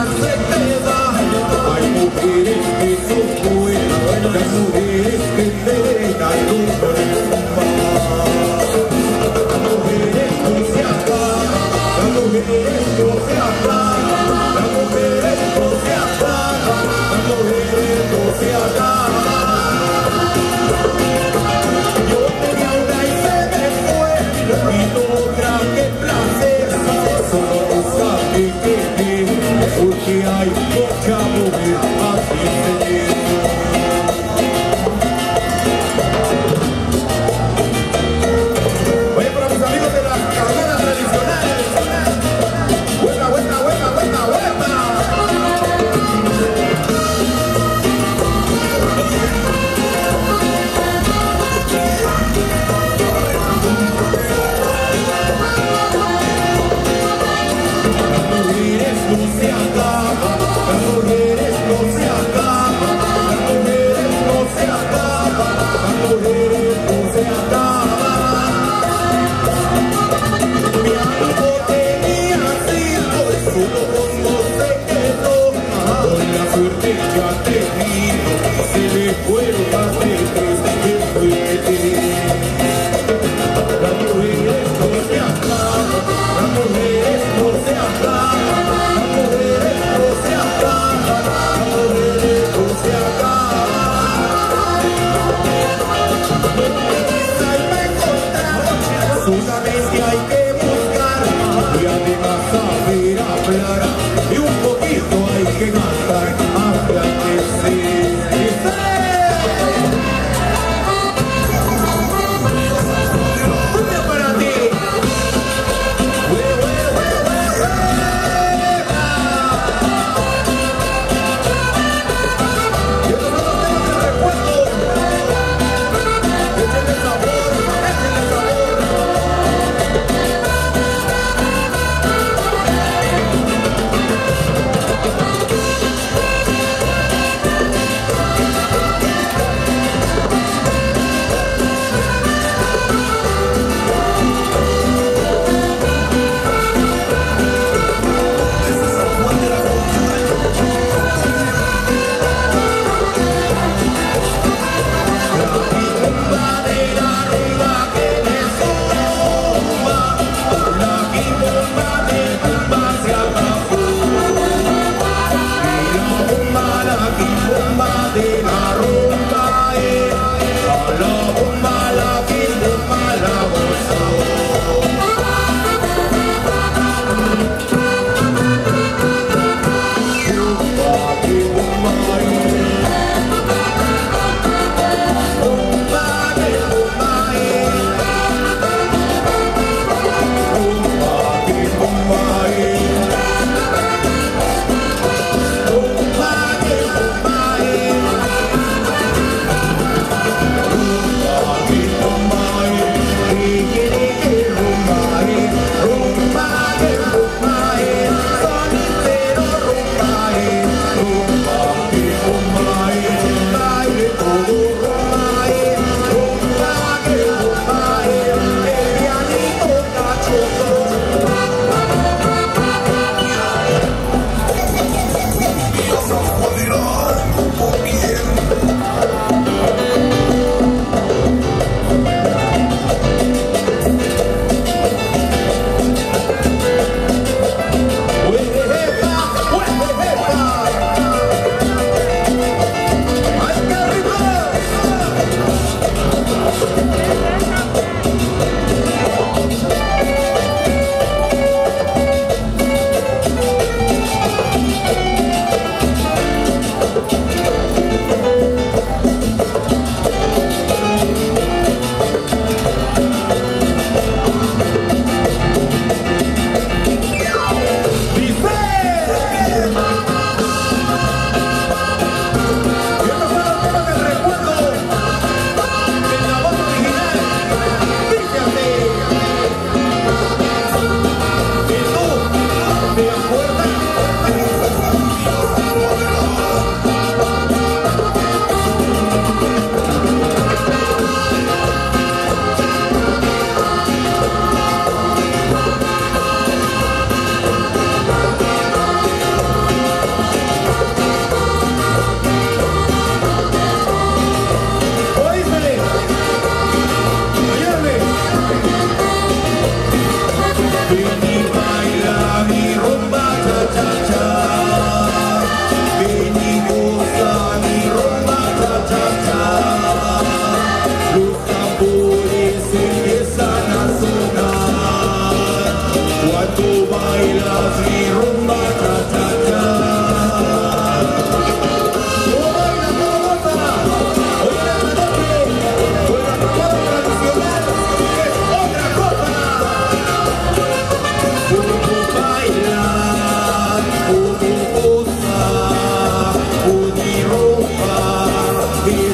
perfecta Hay poca mujer más que el tiempo. Oye, para mis amigos de las carreras tradicionales. ¡Hueca, vuelta, vuelta, vuelta, vuelta!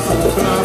Bye.